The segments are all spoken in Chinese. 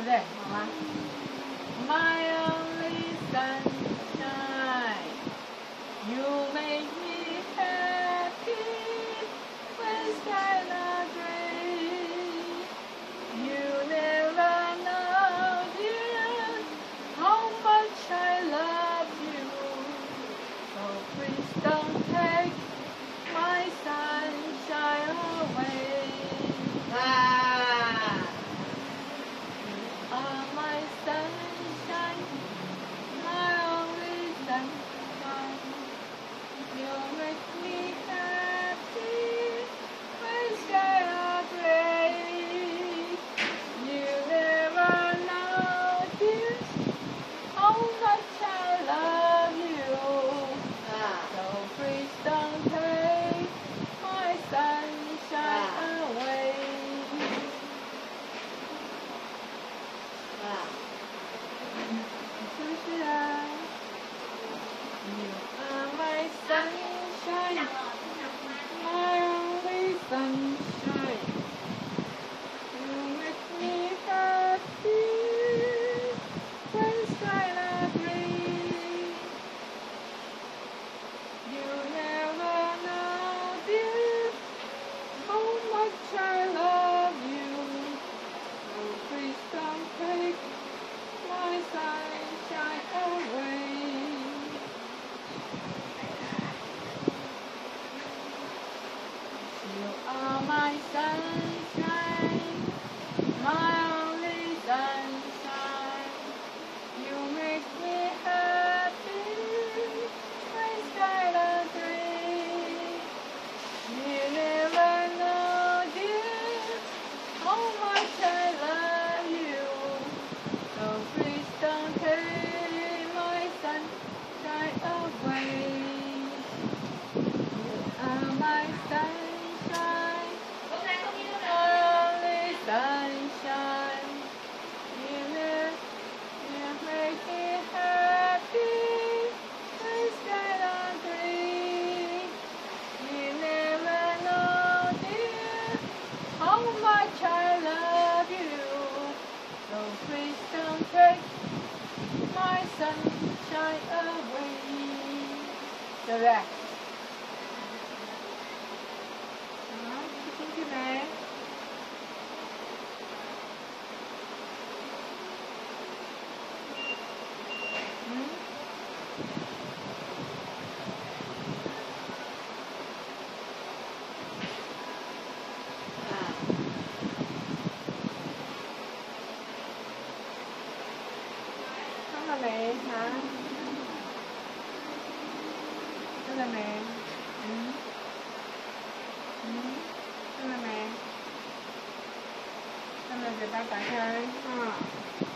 对不对？好吗？妈呀！嗯，看到没？看到嘴巴打开，嗯。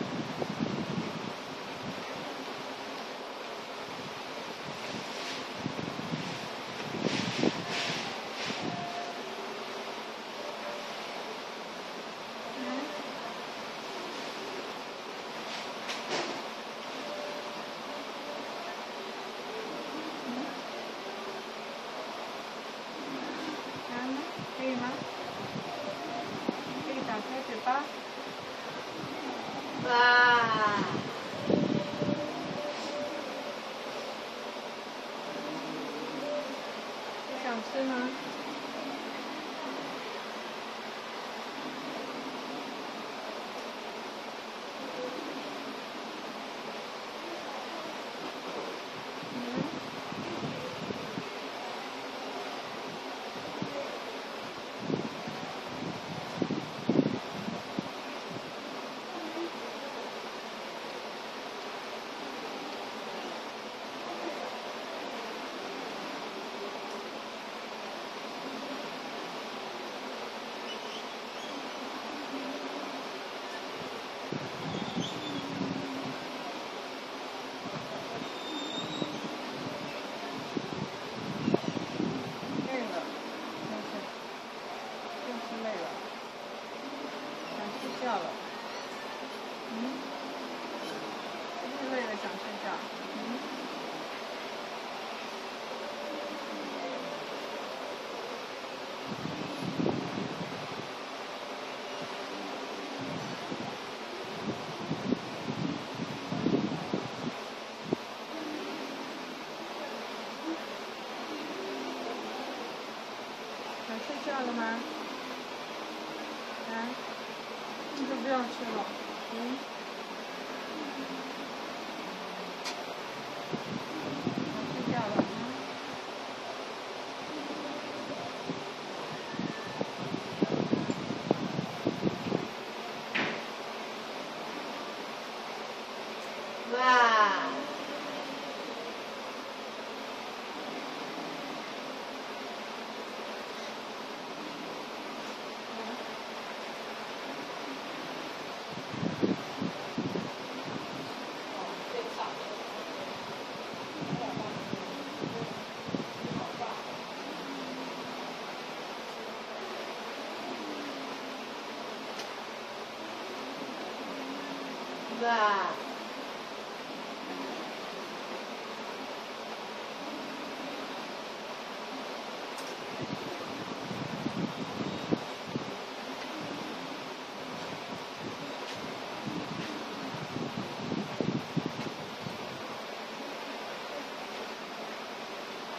哇！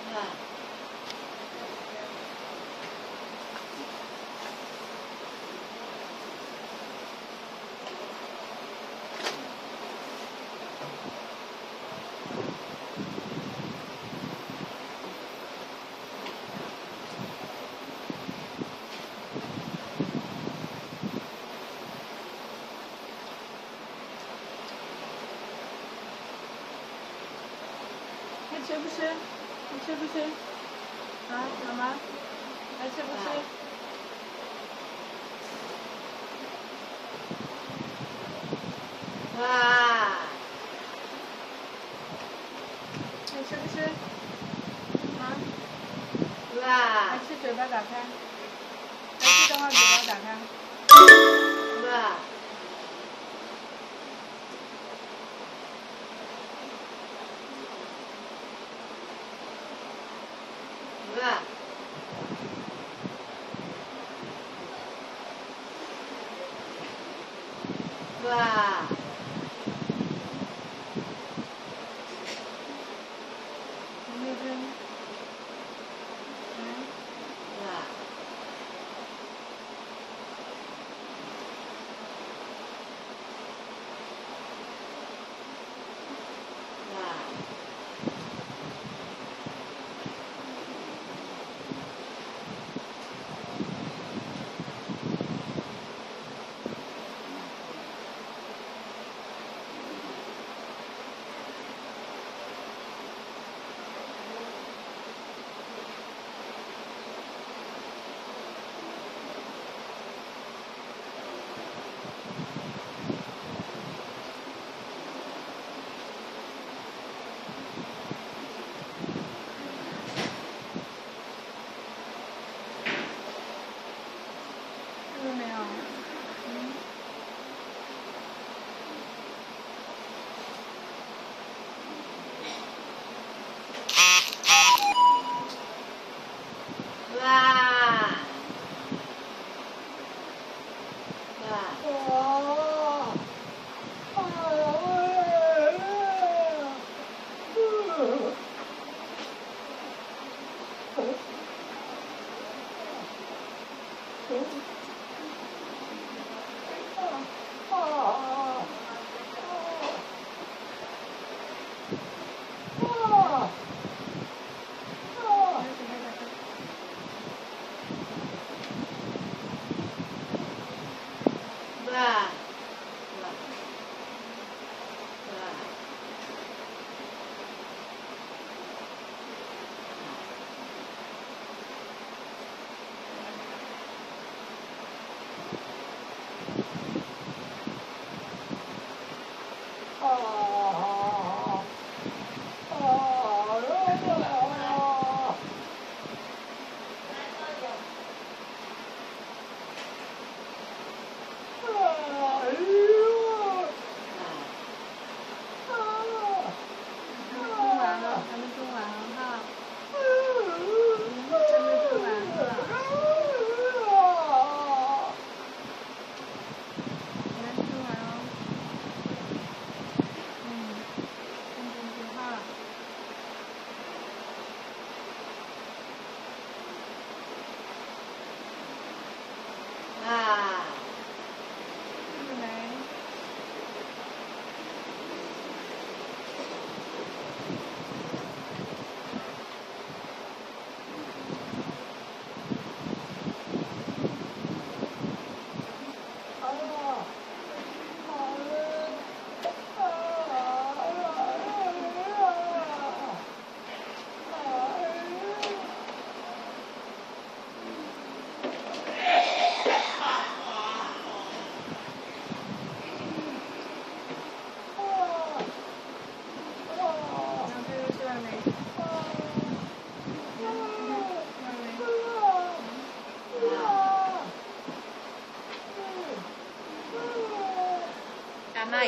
哇！吃不吃？你吃不吃？啊，妈妈，还吃不吃？哇！还吃不吃？啊？哇把！吃嘴巴打开。哇！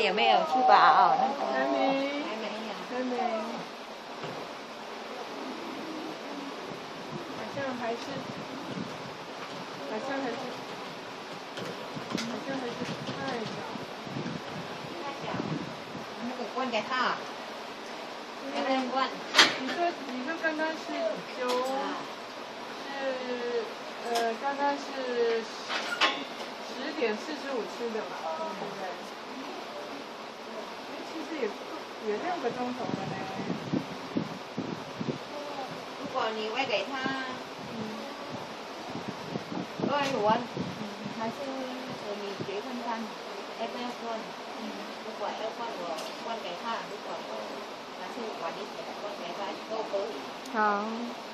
有没有吃饱？还没，还没有。还没，好像还是，好像还是，好像还是太早。太小。那个关给他，给他关。你说，你说刚刚是九，是呃，刚刚是十点四十五吃的嘛，对不对？实也不也六个钟头了呢。如果你喂给他嗯二轮，还是呃你结婚餐，要不要关？如果要关我关给他，如果不还是管理起来关给他都可以。好。